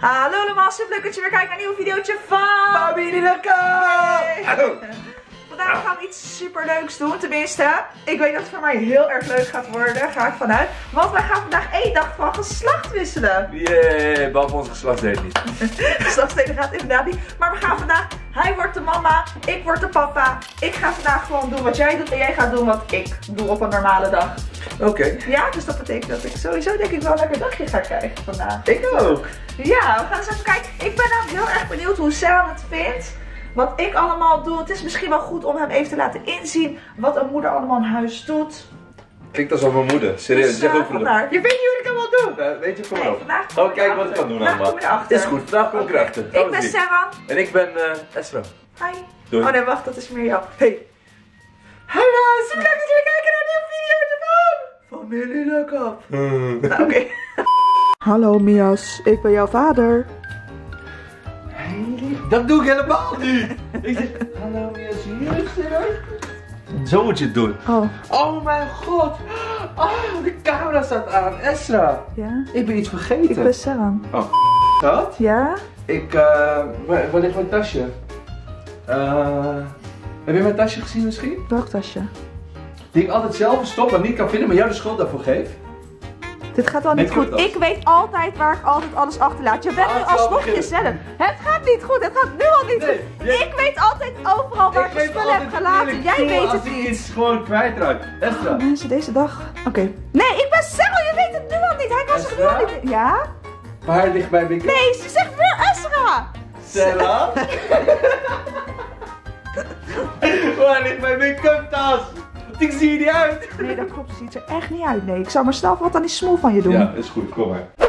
Hallo allemaal, super leuk dat je weer kijkt naar een nieuw videootje van... Familie Lekker! Vandaag gaan we iets super leuks doen. Tenminste, ik weet dat het voor mij heel erg leuk gaat worden. Ga ik vanuit. Want wij gaan vandaag één dag van geslacht wisselen. Jee, behalve onze geslachtsdelen niet. Geslachtsdelen gaat inderdaad niet. Maar we gaan vandaag, hij wordt de mama, ik word de papa. Ik ga vandaag gewoon doen wat jij doet en jij gaat doen wat ik doe op een normale dag. Oké. Ja, dus dat betekent dat ik sowieso denk ik wel een lekker dagje ga krijgen vandaag. Ik ook. Ja, we gaan eens even kijken. Ik ben nou heel erg benieuwd hoe Sarah het vindt. Wat ik allemaal doe. Het is misschien wel goed om hem even te laten inzien wat een moeder allemaal in huis doet. Klinkt als mijn moeder. Serieus, Dus, zeg eh, ook voor vandaar. Je weet niet hoe ik het allemaal doe. Uh, weet je, kom maar Nee, op. vandaag kom Gewoon ik kijken wat ik kan doen allemaal. Is goed, vandaag kom ik erachter. Ik ben. Sarah. En ik ben eh Esra. Hi. Doei. Oh nee, wacht, dat is meer jou. Hey. Hallo, super leuk dat jullie kijken naar een nieuw videootje van Familie Lekker. Hmm. Nou, oké. Hallo Mias, ik ben jouw vader. Dat doe ik helemaal niet. Ik zeg, hallo, wie is hier? Zo moet je het doen. Oh, Oh mijn god. Oh, de camera staat aan. Esra. ja? Ik ben iets vergeten. Ik ben Sarah. Oh, dat? Ja? Ik, eh, waar, waar ligt mijn tasje? Eh, heb je mijn tasje gezien misschien? Welk tasje? Die ik altijd zelf verstop en niet kan vinden, maar jou de schuld daarvoor geef. Dit gaat wel niet goed. Ik weet altijd waar ik altijd alles achterlaat. Je bent Ah, nu alsnog jezelf. Het gaat niet goed. Het gaat nu al niet goed. Ik weet altijd overal waar ik, spullen heb gelaten. Jij weet het Als ik niet. iets gewoon kwijtraak. Esra. Oh, mensen, deze dag. Oké. Nee, ik ben Sarah. Je weet het nu al niet. Hij kan zich nu al niet. Ja? Waar ligt mijn make Nee, ze zegt weer Esra. Sarah? Waar ligt mijn make-up tas? Ik zie er niet uit. Nee, dat klopt. Ze ziet er echt niet uit. Nee, ik zou maar snel wat aan die smoel van je doen. Ja, is goed, kom maar.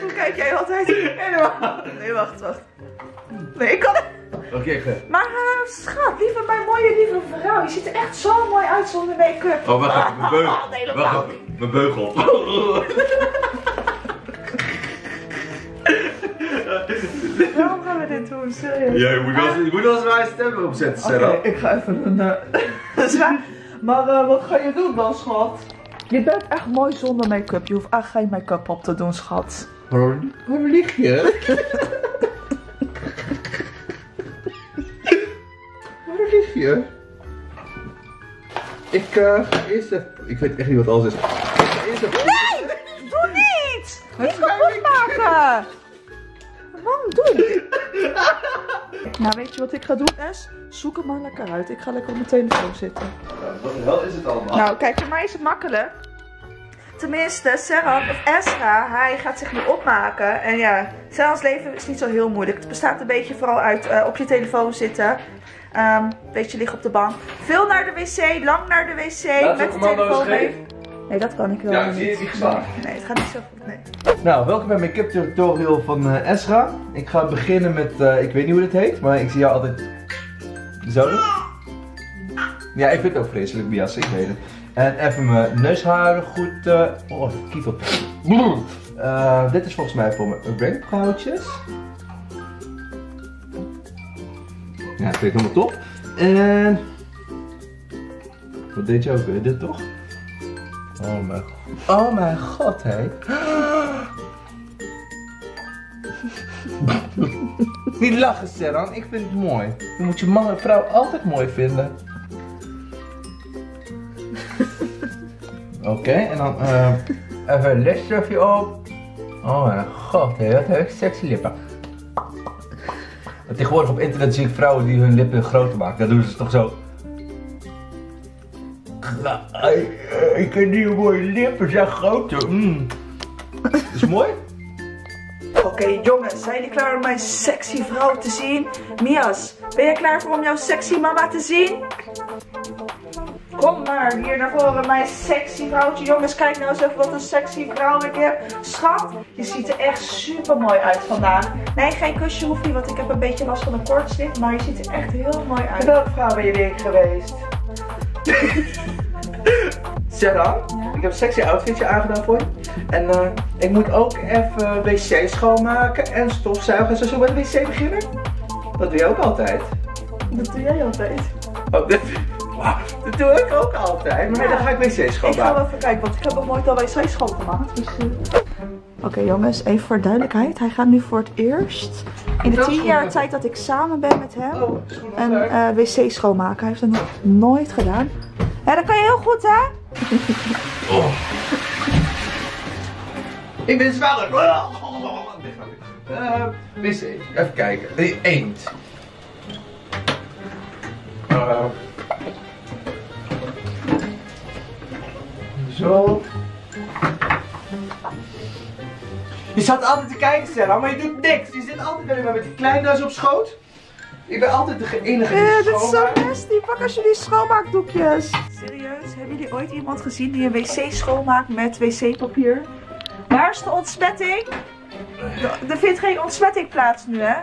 Hoe kijk jij altijd? Helemaal. Nee, wacht, wacht. Nee, ik kan het. Oké, ga. Maar eh, schat, lieve, mijn mooie lieve vrouw. Je ziet er echt zo mooi uit zonder make-up. Oh, wacht even, mijn beugel. Nee, Wacht even, mijn beugel. Waarom gaan we dit doen? Serieus. Ja, je moet wel eens, je moet wel eens waar stem opzetten, Oké, Sarah. ik ga even een... eh, zwaar. maar eh, wat ga je doen dan, schat? Je bent echt mooi zonder make-up. Je hoeft echt geen make-up op te doen, schat. Waar, waar lig je? waar lig je? Ik eh, ga eerst even... Ik weet echt niet wat alles is. Nou, weet je wat ik ga doen, Es? Zoek het maar lekker uit. Ik ga lekker op mijn telefoon zitten. Wat de hel is het allemaal? Nou, kijk, voor mij is het makkelijk. Tenminste, Serap of Esra, hij gaat zich nu opmaken. En ja, Sarah's leven is niet zo heel moeilijk. Het bestaat een beetje vooral uit eh, op je telefoon zitten. Ehm beetje liggen op de bank. Veel naar de wc, lang naar de wc. Laat met de commando's telefoon mee. Nee, dat kan ik wel Ja, niet. zie je, die geslaagd. Nee, het gaat niet zo goed, nee. Nou, welkom bij mijn make-up tutorial van eh, Esra. Ik ga beginnen met, eh, ik weet niet hoe dit heet, maar ik zie jou altijd zo doen. Ja, ik vind het ook vreselijk, Bias, ik weet het. En even mijn neusharen goed, eh oh, kietel. Eh, dit is volgens mij voor mijn wenkbrauwtjes. Ja, dat vind ik helemaal top. En... Wat deed je ook weer? Dit toch? Oh mijn god. Oh mijn god, hé. Niet lachen, Serran. Ik vind het mooi. Je moet je man en vrouw altijd mooi vinden. Oké, en dan eh, even een op. Oh mijn god, hé. Wat heb ik sexy lippen. Tegenwoordig op internet zie ik vrouwen die hun lippen groter maken. Dat doen ze toch zo. Eh, Ik heb die mooie lippen, zijn groter. Mm. Is mooi? Oké, jongens, zijn jullie klaar om mijn sexy vrouw te zien? Mias, ben jij klaar voor om jouw sexy mama te zien? Kom maar hier naar voren, mijn sexy vrouwtje. Jongens, kijk nou eens even wat een sexy vrouw ik heb. Schat, je ziet er echt super mooi uit vandaag. Nee, geen kusje hoeft niet, want ik heb een beetje last van een kortslip. Maar je ziet er echt heel mooi uit. Welke vrouw ben je weer geweest? Sarah, ik heb een sexy outfitje aangedaan voor je. En eh, ik moet ook even wc schoonmaken en stofzuigen. Zullen we met de wc beginnen? Dat doe je ook altijd. Dat doe jij altijd. Oh, dat, doe ik ook altijd. Maar Ja. dan ga ik wc Ik ga schoonmaken. wel even kijken, want ik heb nog nooit al wc schoongemaakt. Dus, eh. Oké jongens, even voor duidelijkheid. Hij gaat nu voor het eerst in de tien jaar tijd dat ik samen ben met hem Oh, een eh, wc schoonmaken. Hij heeft dat nog nooit gedaan. Ja, dat kan je heel goed hè? Oh. Ik ben zwanger. Nee, grapje. Eh, wc, even kijken. Nee, eend. Eh. zo. Je zat altijd te kijken, Sarah, maar je doet niks. Je zit altijd alleen maar met die kleindas op schoot. Ik ben altijd de enige die Eh, dit is zo nasty. Pak als jullie schoonmaakdoekjes. Serieus, hebben jullie ooit iemand gezien die een wc schoonmaakt met wc-papier? Waar is de ontsmetting? Er- vindt geen ontsmetting plaats nu, hè?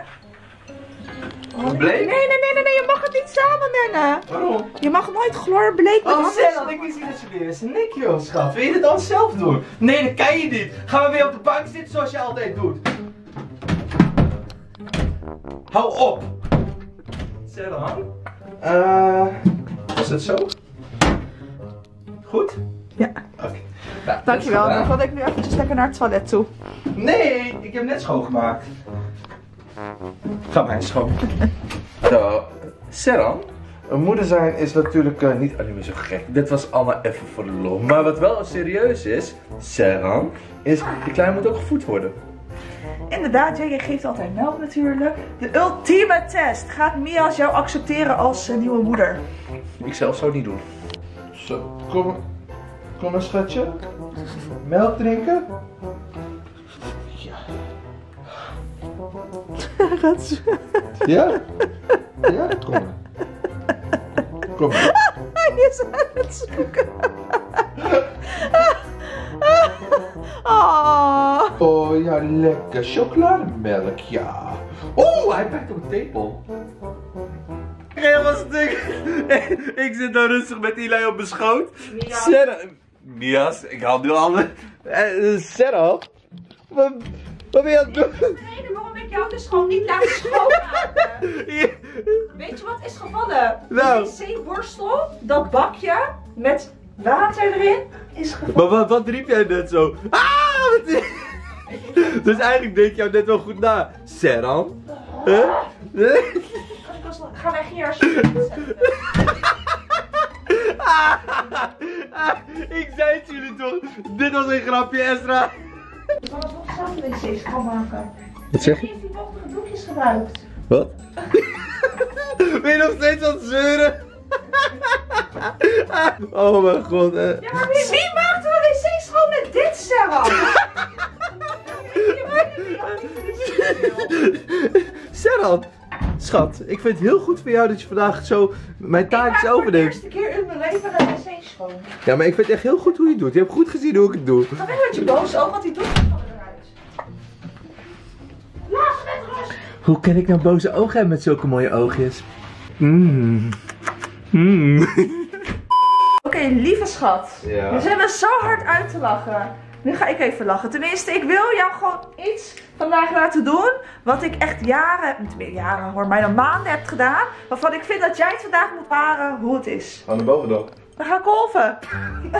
Nee, Bleek? nee, nee, nee, nee, nee, je mag het niet samenmengen. Waarom? Je mag nooit chlorbleek met Oh, Sarah, ik wist niet dat je weer eens een joh, schat. Wil je dit dan zelf doen? Nee, dat kan je niet. Gaan we weer op de bank zitten zoals je altijd doet. Hou op. Sarah? Eh, was het zo? Goed? Ja, Oké. Nou, dankjewel. dat is Dan ga ik nu eventjes lekker naar het toilet toe. Nee, ik heb net schoongemaakt. Ga mij schoon. Zo, Serran. Een moeder zijn is natuurlijk eh, niet alleen maar zo gek. Dit was allemaal even voor de lol. Maar wat wel serieus is, Serran, is die klein moet ook gevoed worden. Inderdaad, ja, je geeft altijd melk natuurlijk. De ultieme test. Gaat Mias jou accepteren als eh, nieuwe moeder? Ik zelf zou het niet doen. Zo, kom, kom maar schatje. Melk drinken? Ja. Gaat zo. Ja? Ja, kom maar. Kom maar. Hij is aan het zoeken. Oh. Ja, lekker. Chocolademelk, ja. Oeh, hij pakt op een tepel. Helemaal stuk. ik zit nou rustig met Eli op mijn schoot. Mias. Sarah. Mias, ik haal nu al. Uh, Sarah? Wat, wat ben je aan het doen? De reden waarom ik jou dus gewoon niet laat schoonmaken. Weet je wat is gevallen? Nou. De wc-borstel, dat bakje met water erin, is gevallen. Maar wat, wat riep jij net zo? Ah! wat is- dus eigenlijk deed jou net wel goed na. Serran? Huh? Ik Ga weg hier alsjeblieft ik zei het jullie toch? Dit was een grapje, Esra. Je kan het nog de wc schoonmaken. Wat zeg Wie heeft die vochtige doekjes gebruikt? Wat? ben je nog steeds aan het zeuren? oh mijn god. eh. Ja, maar wie, wie maakt er een wc schoon met dit, Sarah? Serran, schat, ik vind het heel goed voor jou dat je vandaag zo mijn taakjes Ik maak voor de overneemt. eerste keer in mijn leven een wc schoon. Ja, maar ik vind het echt heel goed hoe je het doet. Je hebt goed gezien hoe ik het doe. Ga weg met je boos oog, want die doet het eruit. Laat met rust. Hoe kan ik nou boze ogen hebben met zulke mooie oogjes? Mmm. Mmm. Oké, lieve schat. Ja. We zijn er zo hard uit te lachen. Nu ga ik even lachen. Tenminste, ik wil jou gewoon iets vandaag laten doen. Wat ik echt jaren, niet meer jaren hoor, maar dan maanden heb gedaan. Waarvan ik vind dat jij het vandaag moet paren hoe het is. Aan de boven dan. We gaan kolven.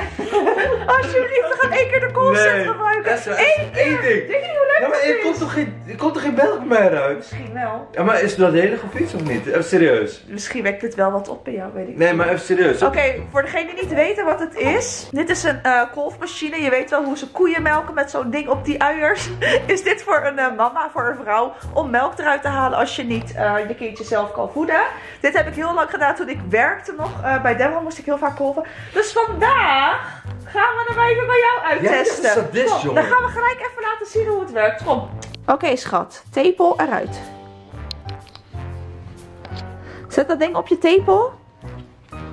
Alsjeblieft, we gaan één keer de kolfset gebruiken. Eén Eén keer. Eén ding. Ja, maar dat er komt toch geen, er komt toch geen melk meer uit? Misschien wel. Ja, maar is dat ledig of iets of niet? Even serieus. Misschien wekt het wel wat op bij jou, weet ik Nee, maar even serieus. Oké, voor degenen die niet weten wat het is. Dit is een eh, kolfmachine. Je weet wel hoe ze koeien melken met zo'n ding op die uiers. Is dit voor een eh, mama, voor een vrouw, om melk eruit te halen als je niet eh, je kindje zelf kan voeden. Dit heb ik heel lang gedaan toen ik werkte nog. Eh, bij Demon moest ik heel vaak kolven. Dus vandaag gaan we hem even bij jou uittesten. Ja, dit is Kom, jongen. Dan gaan we gelijk even laten zien hoe het werkt. Kom. Oké schat, tepel eruit. Zet dat ding op je tepel.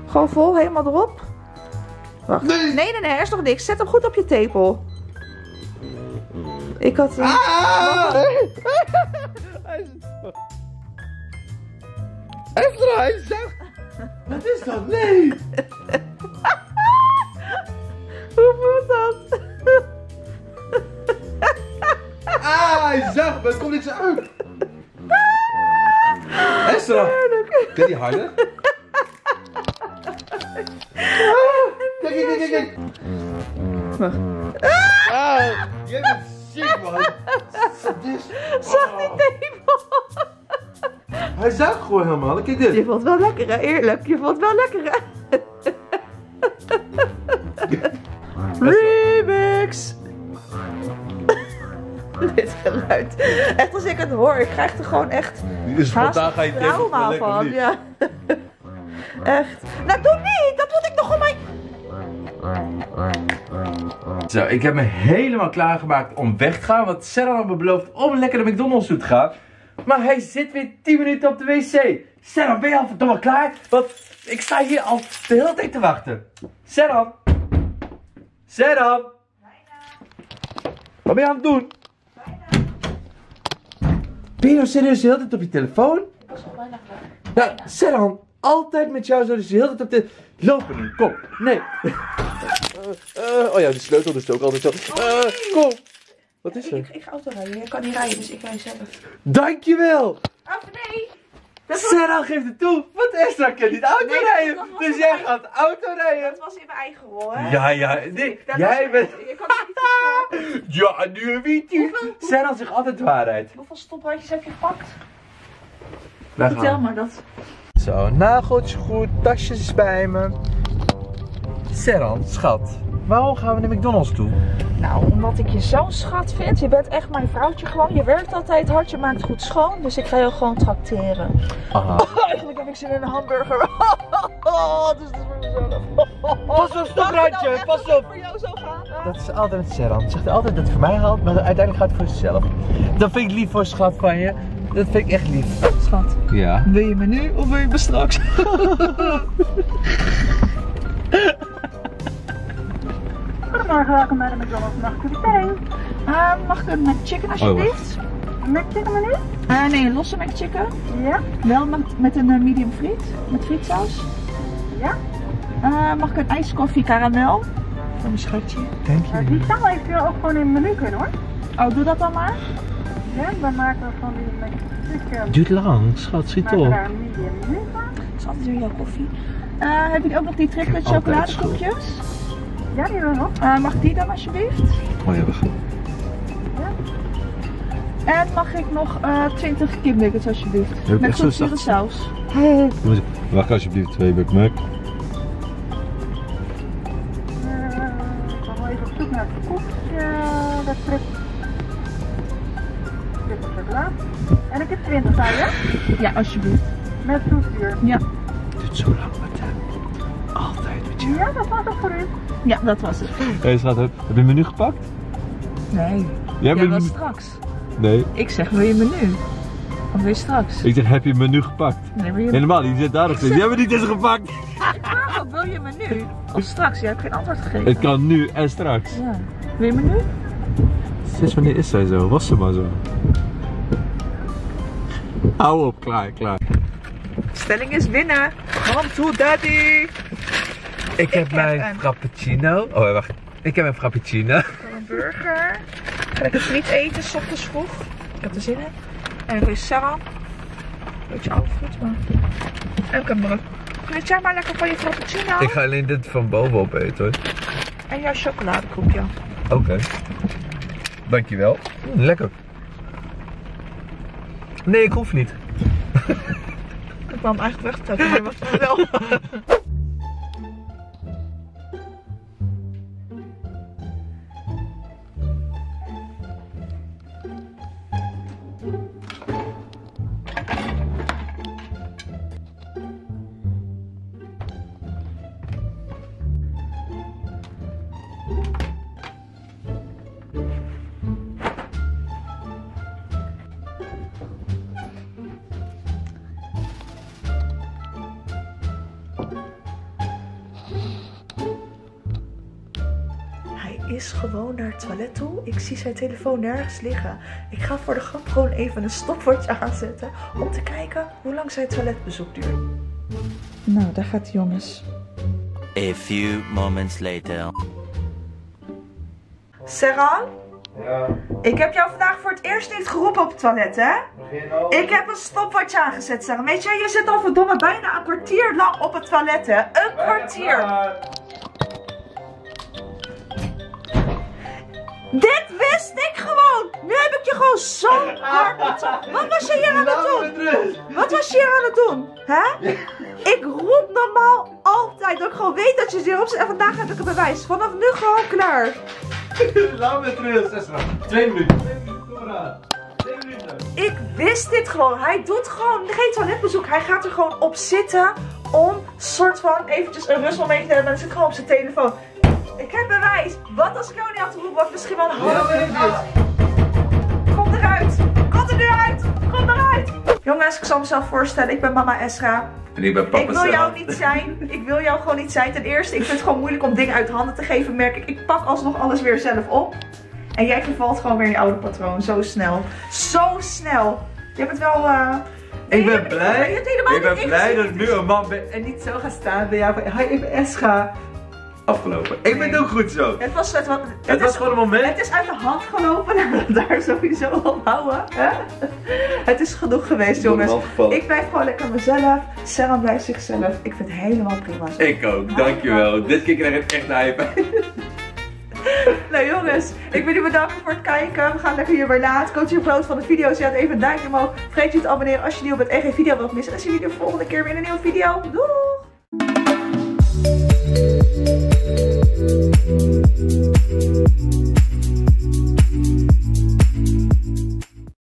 Gewoon vol, helemaal erop. Wacht. Nee. Nee, nee, nee, er is nog niks. Zet hem goed op je tepel. Ik had... een- Ah! Esra, hij zegt... Wat is dat? Nee! Hoe voelt dat? Ah, hij zag, maar het komt niks uit. Esra! Kan die harder? Kijk, kijk, kijk, kijk. Wacht. Ah, je bent ziek, man. Sadist. Zag die tepel? Hij zuigt gewoon helemaal. Kijk dit. Je vond het wel lekker hè, eerlijk. Je vond het wel lekker hè. Geluid. Echt als ik het hoor, ik krijg er gewoon echt Dus haast ga je trauma van. Ja. Echt. Nou doe niet, dat moet ik nog op mijn... Zo, ik heb me helemaal klaargemaakt om weg te gaan. Want Sarah had me beloofd om lekker naar McDonald's toe te gaan. Maar hij zit weer 10 minuten op de wc. Sarah, ben je al verdomme klaar? Want ik sta hier al de hele tijd te wachten. Sarah. Sarah. Wat ben je aan het doen? Ben je nou serieus de hele tijd op je telefoon? Nou, Sarah, altijd met jou zo dus de hele tijd op de... Lopen nu, kom. Nee. Eh, oh ja, de sleutel dus ook altijd zo. Eh, kom. Wat is er? Ik, ik ga auto rijden, je kan niet rijden, dus ik rij zelf. Dankjewel. Oh nee! Sarah geeft het toe. Want Esther kan niet auto Nee, Dus jij waar. gaat auto rijden. dat was in mijn eigen rol hè? Ja, ja. Nee, Dat jij bent... Je kan het niet verstoppen. Ja, nu weet je. Hoeveel- Sarah zegt altijd waarheid. Hoeveel stophandjes heb je gepakt? Vertel maar dat. Zo, nageltje goed, tasjes bij me. Sarah, schat. Waarom gaan we naar McDonald's toe? Nou, omdat ik je zo'n schat vind. Je bent echt mijn vrouwtje gewoon. Je werkt altijd hard, je maakt goed schoon. Dus ik ga je gewoon trakteren. Aha. Eigenlijk heb ik zin in een hamburger. dus dat is voor mezelf. Pas op, Randje, Echt pas op. voor jou zou gaan. Dat is altijd Sarah. Ze zegt altijd dat het voor mij haalt, maar uiteindelijk gaat het voor zichzelf. Dat vind ik lief voor schat van je. Dat vind ik echt lief. Schat, Ja. wil je me nu of wil je me straks? Goedemorgen, welkom bij de McDonald's. Mag ik u bestelling? Uh, mag ik een McChicken alsjeblieft? Een McChicken menu? Eh, nee, een losse McChicken. Ja. Wel met, met een eh, medium friet. Met frietsaus. Ja. Eh, mag ik een ijskoffie karamel? Voor mijn schatje. Dank Uh, die zou eventueel ook gewoon in het menu kunnen hoor. Oh, doe dat dan maar. Ja, dan maken we van die McChicken. Duurt lang, schat, Maken we daar een medium menu van. Dat is altijd weer jouw koffie. Eh, heb je ook nog die triplet chocoladekoekjes? Ja, die hebben we nog. Eh, mag ik die dan alsjeblieft? Oh ja, we gaan. En mag ik nog eh 20 kipnuggets alsjeblieft? Heb ik Met echt zo zoetzure zacht? saus. Wacht alsjeblieft, twee Big Mac. Uh, ik ga wel even op zoek naar het koekje. Dat trip. Dit is chocola. En ik heb 20 zei je? Ja, alsjeblieft. Met zoetzuur. Ja. Het duurt zo lang Ja, dat was ook voor u. Ja, dat was het. Hé hey, schat, heb heb je menu gepakt? Nee. Jij was menu... straks. Nee. Ik zeg, wil je menu? Of wil je straks? Ik zeg, heb je menu gepakt? Nee, wil je Helemaal, die zit daar nog steeds. Die hebben niet eens gepakt. Ik vraag wil je menu? Of straks? Jij hebt geen antwoord gegeven. Het kan nu en straks. Ja. Wil je menu? Sinds wanneer is zij zo? Was ze maar zo? Hou op, klaar, klaar. Stelling is winnen. Come to daddy. Ik heb heb mijn een- frappuccino. Oh, wacht. Ik heb mijn frappuccino. Een burger. Ga ik het niet eten, s ochtends vroeg. Ik heb er zin in. En een Sarah. Beetje oude fruit, maar... En ik heb brood. Geniet jij maar lekker van je frappuccino. Ik ga alleen dit van bovenop eten hoor. En jouw chocoladekoekje. Oké. Dankjewel. Mm, lekker. Nee, ik hoef niet. Ik wou hem eigenlijk wegtrekken, maar was wel. is gewoon naar het toilet toe. Ik zie zijn telefoon nergens liggen. Ik ga voor de grap gewoon even een stopwatch aanzetten. Om te kijken hoe lang zijn toiletbezoek duurt. Nou, daar gaat hij jongens. A few moments later. Sarah, Ja, ik heb jou vandaag voor het eerst niet geroepen op het toilet, hè? begin al. Ik heb een stopwatch aangezet, Sarah. Weet je, je zit al verdomme bijna een kwartier lang op het toilet, hè? Een kwartier. Dit wist ik gewoon gewoon zo hard. Wat was je hier aan het Laat doen? Wat was je hier aan het doen? Hè? Ik roep normaal altijd dat ik gewoon weet dat je ze hierop zit. En vandaag heb ik een bewijs. Vanaf nu gewoon klaar. Laat me rust. Esra. Twee minuten. Twee minuten. Kom maar aan. Twee minuten. Ik wist dit gewoon. Hij doet gewoon geen toiletbezoek. Hij gaat er gewoon op zitten om soort van eventjes een rustmomentje te hebben. En dan zit gewoon op zijn telefoon. Ik heb bewijs. Wat als ik nou niet geroepen? Wat misschien wel een half. Kom eruit. Kom er nu uit. Kom eruit. Jongens, ik zal mezelf voorstellen. Ik ben mama Esra. En ik ben papa Ik wil Sarah. jou niet zijn. Ik wil jou gewoon niet zijn. Ten eerste, ik vind het gewoon moeilijk om dingen uit handen te geven. Merk ik, ik pak alsnog alles weer zelf op. En jij vervalt gewoon weer in je oude patroon. Zo snel. Zo snel. Je bent wel... eh, nee, Ik ben blij. Ik ben blij dat ik nu een man ben en niet zo ga staan bij jou van, hi, ik ben Escha. Afgelopen. Ik ben Nee. ook goed zo. Het was, het, het, Het is, was gewoon een moment. het is uit de hand gelopen. Daar sowieso op houden. Hè? Het is genoeg geweest, jongens. Ik blijf gewoon lekker mezelf. Sarah blijft zichzelf. Ik vind het helemaal prima zo. Ik ook, dankjewel. Dit keer krijg ik echt hype. Nou jongens, ik wil jullie bedanken voor het kijken. We gaan lekker hierbij laat. Coach je brood van de video. Zet even een duimpje omhoog. Vergeet je te abonneren als je nieuw bent en geen video wilt missen. En dan zien we je de volgende keer weer in een nieuwe video. Doeg! thank you